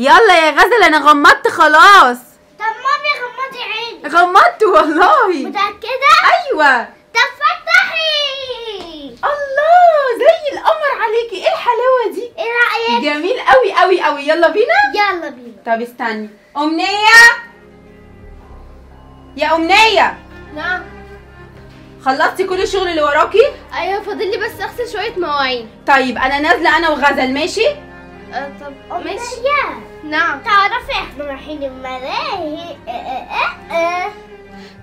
يلا يا غزل أنا غمضت خلاص. طب مامي غمضي عيني. غمضت والله. متأكدة؟ أيوه. طب فتحي. الله زي القمر عليكي. إيه الحلاوة دي؟ إيه رأيك؟ جميل قوي قوي قوي يلا بينا. يلا بينا. طب استني. أمنية. يا أمنية. نعم. خلصتي كل الشغل اللي وراكي؟ أيوه فاضل لي بس أغسل شوية مواعين. طيب أنا نازلة أنا وغزل ماشي؟ أه طب ماشي. أمنية. نعم. تعرفي إحنا رايحين الملاهي. آه آه آه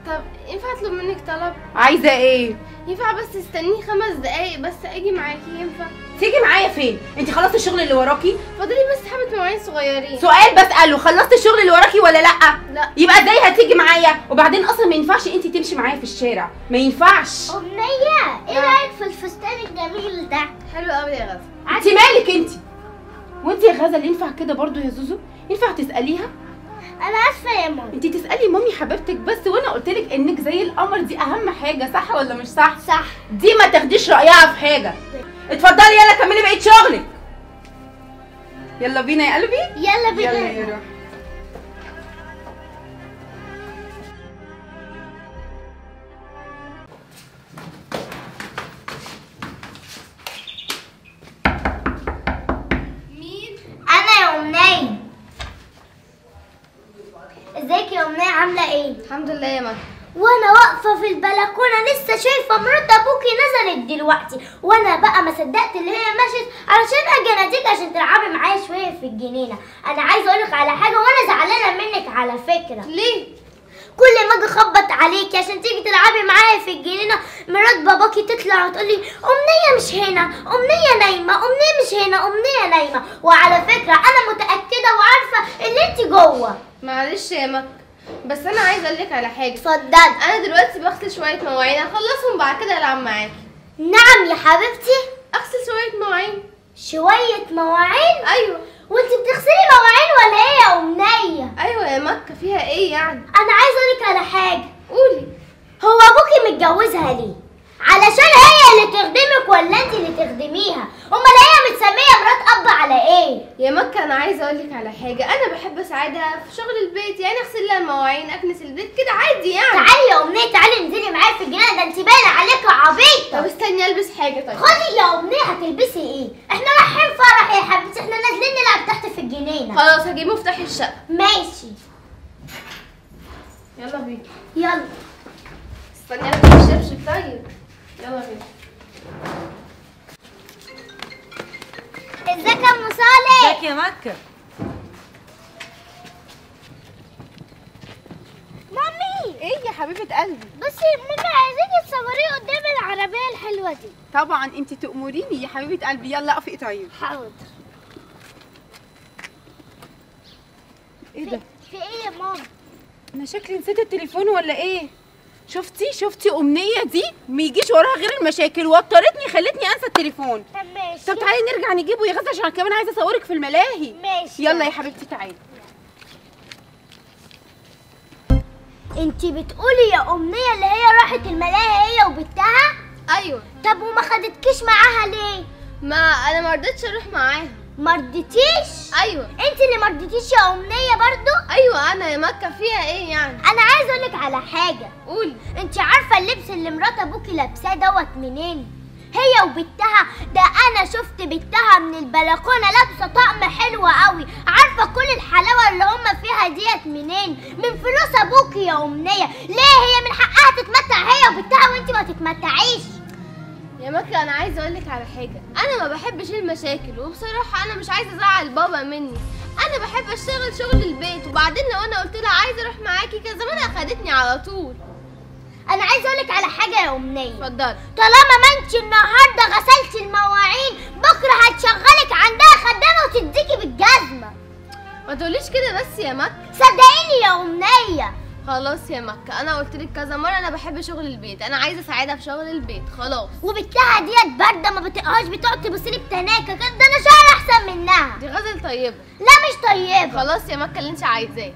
طب ينفع اطلب منك طلب؟ عايزة إيه؟ ينفع بس استنيه خمس دقايق بس أجي معاكي ينفع؟ تيجي معايا فين؟ انت خلصتي الشغل اللي وراكي؟ فاضل لي بس حبة مواعين صغيرين. سؤال بساله خلصتي الشغل اللي وراكي ولا لأ؟ لا. يبقى إزاي هتيجي معايا؟ وبعدين أصلا ما ينفعش انت تمشي معايا في الشارع. ما ينفعش. أمنية إيه نعم. رأيك في الفستان الجميل ده؟ حلو قوي يا غزل انت مالك انت وانت يا غزل ينفع كده برضو يا زوزو؟ ينفع تسأليها؟ أنا آسفة يا ماما انت تسألي مامي حبيبتك بس وأنا قلت لك إنك زي القمر دي أهم حاجة صح ولا مش صح؟ صح. دي ما تاخديش رأيها في حاجة. اتفضلي يلا كملي بقية شغلك. يلا بينا يا قلبي. يلا بينا. يلا يا روح مكة وأنا واقفة في البلكونة لسه شايفة مرات أبوكي نزلت دلوقتي. وأنا بقى ما صدقت اللي هي مشيت علشان أجي اناديك عشان تلعبي معايا شوية في الجنينة. أنا عايزة أقولك على حاجة وأنا زعلانة منك على فكرة. ليه؟ كل ما أجي أخبط عليكي عشان تيجي تلعبي معايا في الجنينة مرات باباكي تطلع وتقولي أمنية مش هنا أمنية نايمة أمنية مش هنا أمنية نايمة. وعلى فكرة أنا متأكدة وعارفة ان انت جوه. معلش يا مكة بس أنا عايزة أقول لك على حاجة. اتفضلي. أنا دلوقتي بغسل شوية مواعين. اخلصهم بعد كده ألعب معاكي. نعم يا حبيبتي. أغسل شوية مواعين. شوية مواعين؟ أيوه. وانت بتغسلي مواعين ولا إيه يا أمنية؟ أيوه يا مكة فيها إيه يعني؟ أنا عايزة أقولك على حاجة. قولي. هو أبوكي متجوزها ليه؟ علشان هي اللي تخدمك ولا انت اللي تخدميها؟ أمال هي متسمية مرات أب على إيه؟ يا عايزة أقول لك على حاجة. أنا بحب أساعدها في شغل البيت يعني أغسل لها المواعين أكنس البيت كده عادي يعني. تعالي يا أمنية تعالي انزلي معايا في الجنينة. ده أنت باينة عليكي طب عبيطة استني ألبس حاجة طيب. خدي يا أمنية هتلبسي إيه؟ إحنا رايحين فرح يا حبيبتي إحنا نازلين نلعب تحت في الجنينة. خلاص هجيب مفتاح الشقة. ماشي. يلا بينا. يلا. استني ألبس الشبشب طيب. يلا بينا. ازيك يا أم صالح؟ ازيك يا مكة؟ مامي. إيه يا حبيبة قلبي؟ بصي ماما عايزاكي تصوريه قدام العربية الحلوة دي. طبعا انت تأمريني يا حبيبة قلبي. يلا اقفي طيب. حاضر. إيه ده؟ في إيه يا ماما؟ أنا شكلي نسيت التليفون ولا إيه؟ شفتي؟ شفتي أمنية دي؟ ما يجيش وراها غير المشاكل وترتني خلتني أنسى التليفون. طب ماشي. طب تعالي نرجع نجيبه يا غزه عشان كمان عايزة أصورك في الملاهي. ماشي. يلا يا حبيبتي تعالي. انتي بتقولي يا أمنية اللي هي راحت الملاهي هي وبنتها؟ أيوة. طب وما خدتكيش معاها ليه؟ ما أنا ما رضيتش أروح معاها. مرضتيش؟ أيوة. انتي اللي مرضتيش يا أمنية برضو؟ أيوة أنا يا مكة فيها إيه يعني؟ أنا عايزة أقولك على حاجة. قولي. انتي عارفة اللبس اللي مرات أبوكي لابساه دوت منين؟ هي وبنتها. ده أنا شفت بنتها من البلكونة لابسة طقم حلو قوي. عارفة كل الحلاوة اللي هم فيها ديت منين؟ من فلوس أبوكي يا أمنية. ليه هي من حقها تتمتع هي وبنتها وأنت ما تتمتعيش؟ يا مكة أنا عايزة أقول لك على حاجة. أنا ما بحبش المشاكل وبصراحة أنا مش عايزة أزعل بابا مني. أنا بحب أشتغل شغل البيت وبعدين لو أنا قلت لها عايزة أروح معاكي كان زمانها خدتني على طول. أنا عايزه أقولك على حاجة يا أمنية. اتفضلي. طالما ما انت النهارده غسلتي المواعين بكرة هتشغلك عندها خدامة وتديكي بالجزمة. ما تقوليش كده بس يا مكة صدقيني يا أمنية. خلاص يا مكة أنا قلت لك كذا مرة أنا بحب شغل البيت أنا عايزة أساعدها في شغل البيت خلاص. وبنتها ديت بارده ما بتقهاش بتقعد تبصلي بتناكه كده ده أنا شعر أحسن منها. دي غزل طيبة. لا مش طيبة. خلاص يا مكة اللي أنت عايزاه.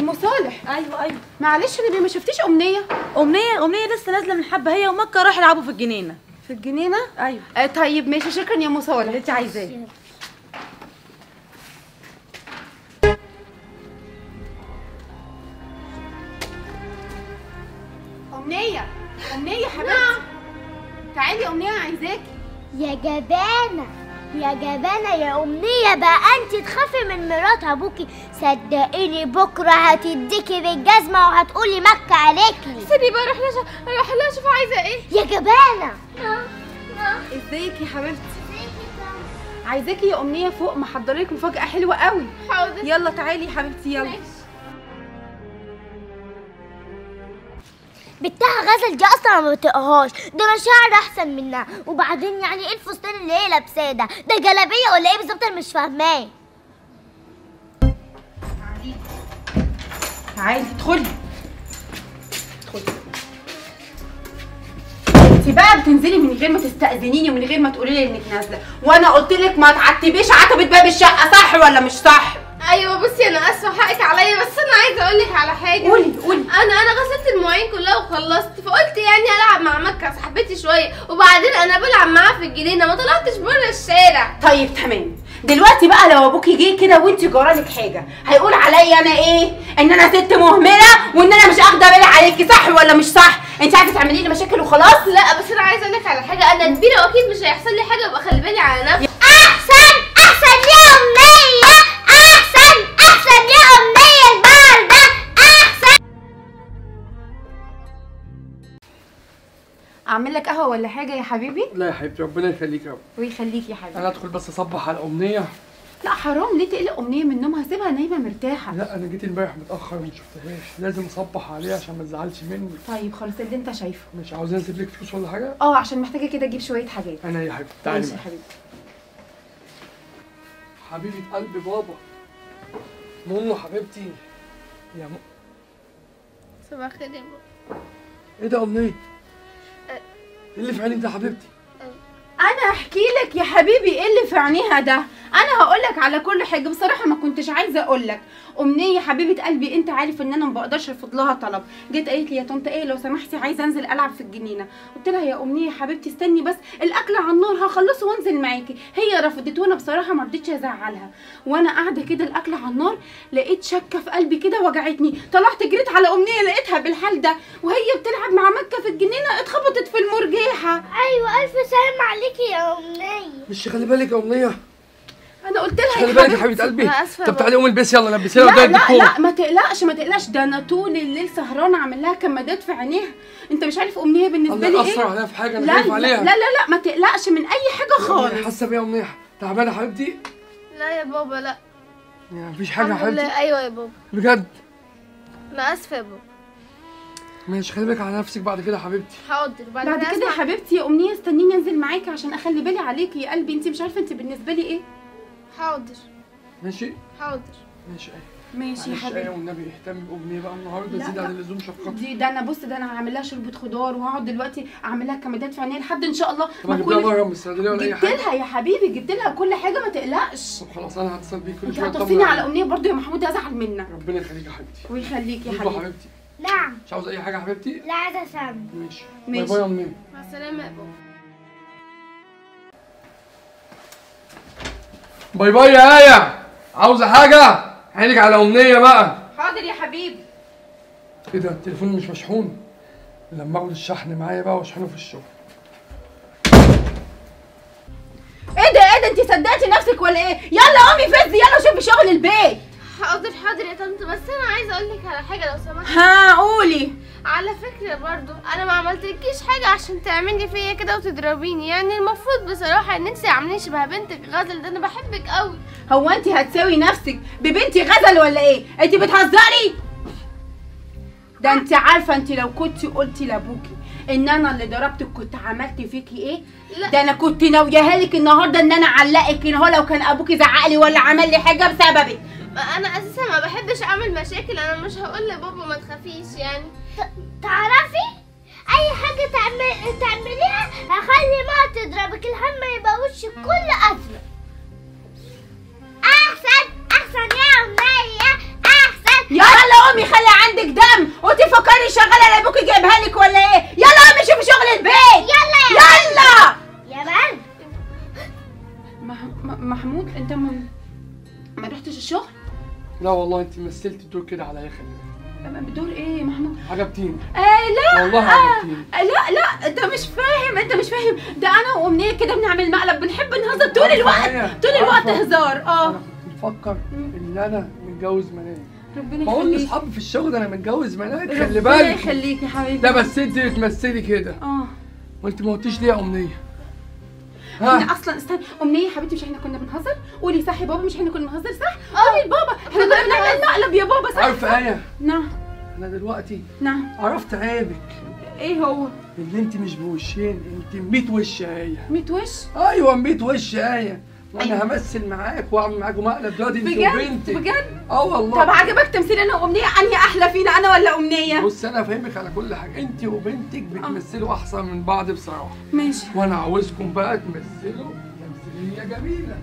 أم صالح. أيوه أيوه. معلش أنا ما شفتيش أمنية؟ أمنية أمنية لسه نازلة من حبة هي ومكة راح يلعبوا في الجنينة. في الجنينة؟ أيوه. آه طيب ماشي شكرا يا أم صالح اللي انت عايزاه. تعالي يا أمنية عايزاكي. يا جبانة يا جبانة يا أمنية بقى أنت تخافي من مرات أبوكي. صدقيني بكرة هتديكي بالجزمة وهتقولي مكة عليكي. استني بقى أروح لها أروح لها أشوف عايزة إيه؟ يا جبانة. إزيك يا حبيبتي؟ عايزاكي يا أمنية فوق محضرلك مفاجأة حلوة قوي. حاضر. يلا تعالي يا حبيبتي يلا. بنتها غزل دي أصلا ما بتقهاش. ده أنا شعر أحسن منها. وبعدين يعني إيه الفستان اللي هي لابساه ده؟ ده جلابية ولا إيه بالظبط؟ أنا مش فاهماه. تعالي ادخلي. ادخلي انت بقى بتنزلي من غير ما تستأذنيني ومن غير ما تقولي لي إنك نازلة. وأنا قلت لك ما تعتبيش عتبه باب الشقة صح ولا مش صح؟ أيوه بصي أنا آسفة حقك عليا بس أنا عايزة أقول لك على حاجة. قولي قولي. أنا أنا غسلت المواعين كلها وخلصت فقلت يعني ألعب مع مكة صاحبتي شوية. وبعدين أنا بلعب معاها في الجنينة ما طلعتش بره الشارع. طيب تمام. دلوقتي بقى لو ابوكي جه كده وأنت جرالك حاجة هيقول عليا أنا إيه؟ إن أنا ست مهملة وإن أنا مش اخده بالي عليكي صح ولا مش صح. أنت عايزة تعملي لي مشاكل وخلاص؟ لا بس أنا عايزة أقول لك على حاجة. أنا كبيرة وأكيد مش هيحصل لي حاجة ابقى خلي بالي على نفسي. أحسن أحسن 100 أعمل لك قهوة ولا حاجة يا حبيبي؟ لا يا حبيبتي ربنا يخليك يا رب. ويخليك يا حبيبي. أنا ادخل بس أصبح على الامنيه لا حرام ليه تقلق أمنية من نومها؟ سيبها نايمة مرتاحة. لا أنا جيت امبارح متأخر ما شفتهاش. لازم أصبح عليها عشان ما تزعلش مني. طيب خلاص اللي أنت شايفه. مش عاوز أنزل لك فلوس ولا حاجة؟ آه عشان محتاجة كده أجيب شوية حاجات. أنا يا حبيبتي تعالي ماشي يا. حبيبي حبيبة قلبي بابا. نونو حبيبتي يا م... صباح الخير يا بابا إيه ده امنيه إيه اللي في عينك ده حبيبتي؟ أنا أحكي لك يا حبيبي إيه اللي في عينيها ده. أنا هقول لك على كل حاجة بصراحة ما كنتش عايزة أقول لك امنيه حبيبة قلبي انت عارف ان أنا ما بقدرش ارفض لها طلب. جيت قالت لي يا طنط إيه لو سمحتي عايزة انزل العب في الجنينة. قلت لها يا امنية حبيبتي استني بس الاكل على النار هخلصه وانزل معاكي. هي رفضت وأنا بصراحة ما رضيتش ازعلها. وأنا قاعدة كده الاكل على النار لقيت شكة في قلبي كده وجعتني. طلعت جريت على امنية لقيتها بالحال ده وهي بتلعب مع مكة في الجنينة اتخبطت في المرجيحة. أيوه ألف سلام عليكي يا أمنية. مش خلي بالك يا أمنية. أنا قلت لها خلي بالك يا حبيبه قلبي. آسفة يا طب تعالي قومي البسي يلا لبسيها لا لا لا ما تقلقش ما تقلقش. ده أنا طول الليل سهرانة عامل لها كمادات في عينيها. أنت مش عارف أمنية بالنسبة لي إيه؟ عليها في حاجة لا أنا خايف لا, عليها. لا لا لا ما تقلقش من أي حاجة خالص. حاسة بيها أمنية. تعبانة يا حبيبتي؟ لا يا بابا لا. مفيش حاجة يا حبيبتي. أيوه يا بابا. بجد؟ أنا آسفة يا بابا. ماشي خلي بالك على نفسك بعد كده يا حبيبتي. حاضر بعد, بعد كده يا حبيبتي يا أمنية استنيني أنزل معاكي عشان أخلي بالي عليكي. يا قلبي أنت مش عارفة أنت بالنسبة لي إيه؟ حاضر. ماشي؟ حاضر. ماشي. إيه ماشي يا معلش إيه حبيبي والنبي اهتمي بامنيه بقى النهارده. لا، زيد لا. عن اللزوم شفقتي دي ده أنا بص ده أنا هعمل لها شوربه خضار وهقعد دلوقتي أعمل لها كمادات في عينيها لحد إن شاء الله طب ما أجيب لها كل مره من الصيدليه ولا أي جبت حاجة؟ لها يا حبيبي جبت لها كل حاجة ما تقلقش. طب خلاص أنا هتصل بيك كل أنت شوية. هتصيني أطمن على عليك. امنيه برضو يا محمود ازعل منك. ربنا يخليك يا حبيبتي. ويخليك يا حبيبي حبيبتي. نعم. مش عاوز أي حاجة يا حبيبتي؟ لا عايزة اسمع ماشي. ماشي. Bye Bye يا امنيه مع السلامة يا بابا باي باي يا آية. عاوزه حاجة؟ عينك على أمنية بقى. حاضر يا حبيبي إيه ده؟ التليفون مش مشحون. لما أخد الشحن معايا بقى وأشحنه في الشغل. إيه ده؟ إيه ده؟ انت صدقتي نفسك ولا إيه؟ يلا قومي فزي يلا شوفي شغل البيت. حاضر حاضر يا طنط بس أنا عايزة أقول لك على حاجة لو سمحت. ها قولي على فكرة برضو أنا ما عملتلكيش حاجة عشان تعملي فيا كده وتضربيني. يعني المفروض بصراحة إن انت عاملين شبه بنتك غزل ده أنا بحبك قوي هو انت هتساوي نفسك ببنتي غزل ولا إيه؟ انت بتهزري؟ ده انت عارفة انت لو كنت قلتي لأبوكي إن أنا اللي ضربتك كنت عملت فيكي إيه؟ لا. ده أنا كنت ناوياها لك النهارده إن أنا أعلقك إن هو لو كان أبوكي زعق لي ولا عمل لي حاجة بسببك. أنا أساسا ما بحبش أعمل مشاكل أنا مش هقول لبابا ما تخافيش يعني. تعرفي؟ أي حاجة تعمل تعمليها هخلي ماما تضربك الهم ما يبوش كل اثر أحسن أحسن يا أمي أحسن. يلا أمي خلي عندك دم. وتفكري شغالة اللي ابوكي جايبها لك ولا إيه؟ يلا أمي شوفي شغل البيت. يلا يا يلا. يا بنت. محمود أنت ما رحتش الشغل؟ لا والله انت مثلت الدور كده عليا خلي بالك بدور إيه يا محمود عجبتيني. آه لا. والله آه عجبتيني. لا لا انت مش فاهم انت مش فاهم. ده أنا وأمنية كده بنعمل مقلب بنحب نهزر طول الوقت إيه؟ طول الوقت؟ هزار. آه. أنا كنت مفكر إن أنا متجوز منال ربنا بقول يخليك. لاصحابي في الشغل أنا متجوز منال خلي ربنا بالك. يخليك يا حبيبي. لا بس انت بتمثلي كده. آه. وانت ما قلتيش ليه يا أمنية؟ إحنا أصلا استنى. امنيه يا حبيبتي مش إحنا كنا بنهزر؟ قولي صح يا بابا مش إحنا كنا بنهزر صح؟ قولي لبابا. إحنا كنا بنعمل مقلب يا بابا صح؟ عارفة إيه نعم أنا دلوقتي نعم عرفت عيبك إيه هو؟ اللي أنت مش بوشين أنت 100 وش إيه 100 وش؟ أيوه 100 وش إيه وأنا أيوة. همثل معاك وأعمل معاك مقلب دلوقتي أنت وبنتك بجد؟ آه والله. طب عجبك تمثيل أنا وامنيه أنهي أحلى فينا أنا ولا أمنية؟ بص أنا أفهمك على كل حاجة. أنت وبنتك بتمثلوا أحسن من بعض بصراحة. ماشي. وأنا عاوزكم بقى تمثلوا تمثيلية جميلة.